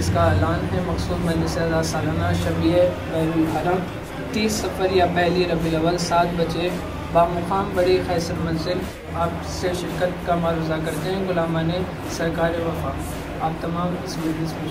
इसका ऐलान है, मकसूद मजलिस सालाना शबी बैरम तीस सफ़र या पहली रबी अवल सात बजे बामुकाम बड़ी खैसर मंजिल। आपसे शिरकत का मारूजा करते हैं गुलामा ने सरकार वफा। आप तमाम इस मजलिस में